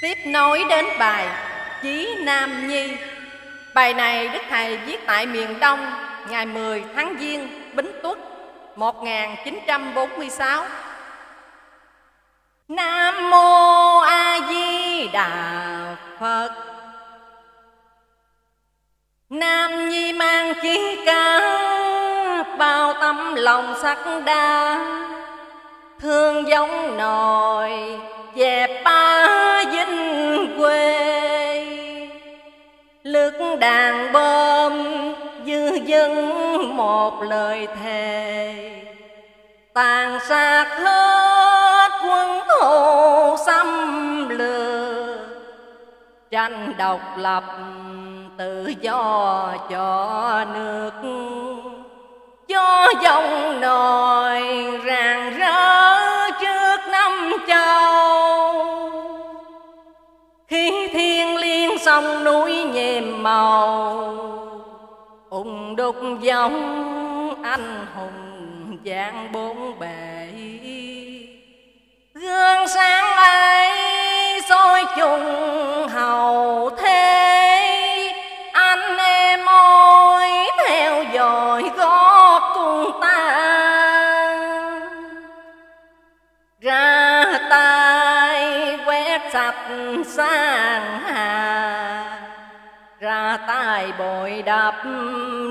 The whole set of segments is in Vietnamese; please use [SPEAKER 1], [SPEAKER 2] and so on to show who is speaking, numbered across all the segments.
[SPEAKER 1] Tiếp nối đến bài Chí Nam Nhi. Bài này Đức Thầy viết tại miền Đông, ngày 10 tháng Giêng, Bính Tuất 1946 Nam Mô A Di Đà Phật. Nam Nhi mang chí ca, bao tâm lòng sắc đa, thương giống nồi dẹp ba đàn bơm dư dân một lời thề. Tàn sát hết quân thù xâm lược tranh độc lập tự do cho nước cho dòng sông núi nhèm màu. Ung đúc giống anh hùng dạng bốn bề. Gương sáng ấy soi chung hầu thế. Anh em ôi, theo dõi gót cùng ta. Ra tay quét sạch sang hà tài bồi đắp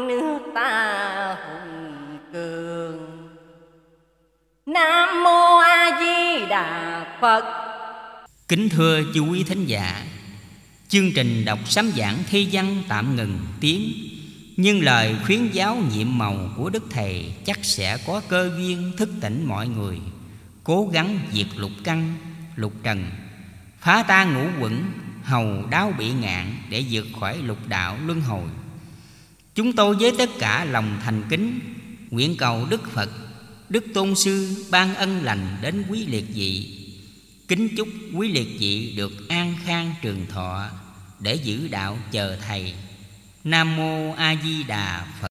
[SPEAKER 1] nước ta hùng cường. Nam mô a di đà phật.
[SPEAKER 2] Kính thưa chú quý thính giả Chương trình đọc sám giảng thi văn tạm ngừng tiếng Nhưng lời khuyến giáo nhiệm màu của Đức Thầy Chắc sẽ có cơ duyên thức tỉnh mọi người. Cố gắng diệt lục căn, lục trần Phá tan ngũ quẩn, hầu đáo bị ngạn Để vượt khỏi lục đạo luân hồi. Chúng tôi với tất cả lòng thành kính Nguyện cầu Đức Phật, Đức Tôn Sư ban ân lành đến quý liệt vị. Kính chúc quý liệt vị được an khang trường thọ Để giữ đạo chờ Thầy. Nam Mô A Di Đà Phật.